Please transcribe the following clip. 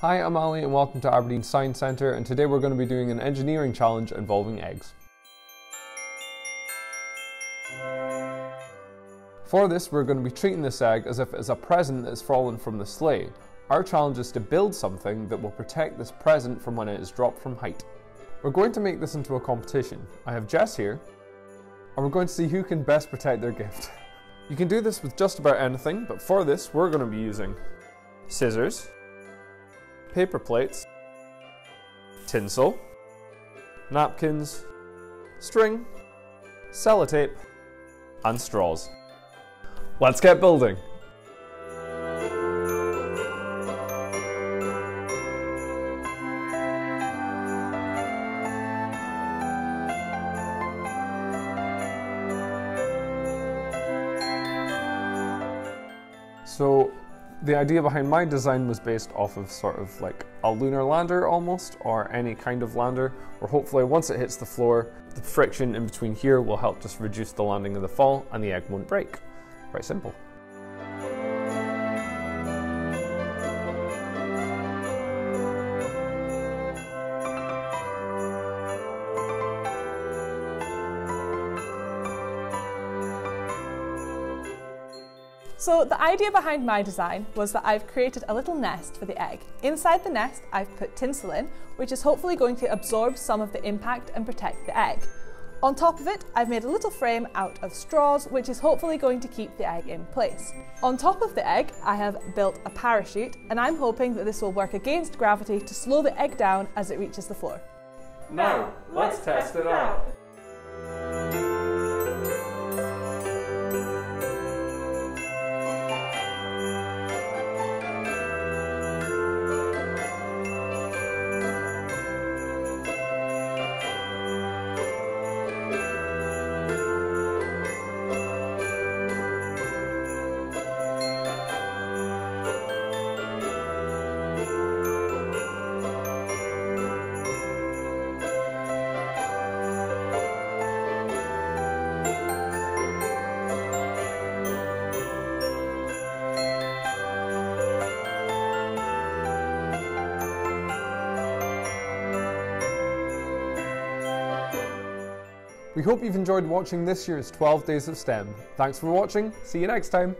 Hi, I'm Aly and welcome to Aberdeen Science Centre and today we're going to be doing an engineering challenge involving eggs. For this, we're going to be treating this egg as if it is a present that has fallen from the sleigh. Our challenge is to build something that will protect this present from when it is dropped from height. We're going to make this into a competition. I have Jess here, and we're going to see who can best protect their gift. You can do this with just about anything, but for this, we're going to be using scissors, paper plates, tinsel, napkins, string, sellotape, and straws. Let's get building! So the idea behind my design was based off of sort of like a lunar lander almost, or any kind of lander, where hopefully once it hits the floor, the friction in between here will help just reduce the landing of the fall and the egg won't break. Quite simple. So the idea behind my design was that I've created a little nest for the egg. Inside the nest I've put tinsel in, which is hopefully going to absorb some of the impact and protect the egg. On top of it, I've made a little frame out of straws, which is hopefully going to keep the egg in place. On top of the egg, I have built a parachute, and I'm hoping that this will work against gravity to slow the egg down as it reaches the floor. Now, let's test it out. We hope you've enjoyed watching this year's 12 Days of STEM. Thanks for watching, see you next time!